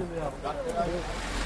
Ja.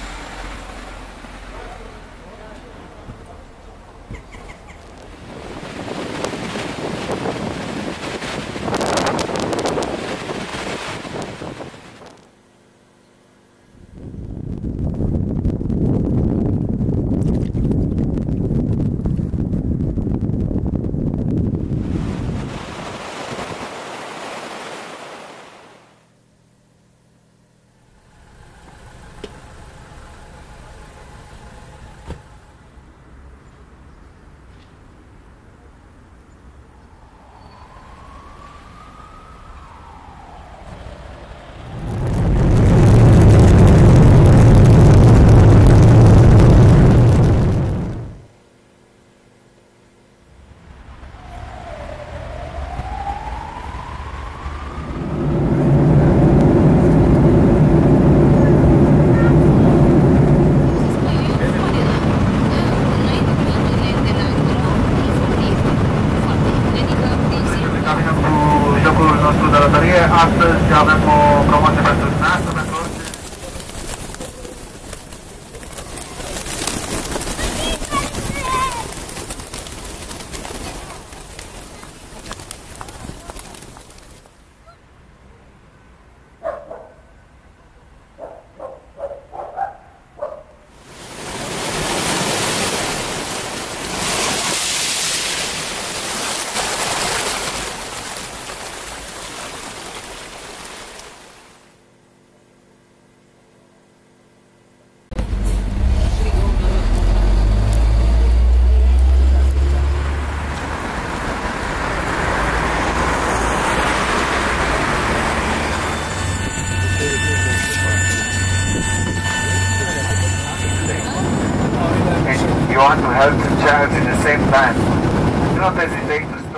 grupul nostru de lotărie. Astăzi avem o promoție pentru dumneavoastră. You want to help the child at the same time. Do not hesitate to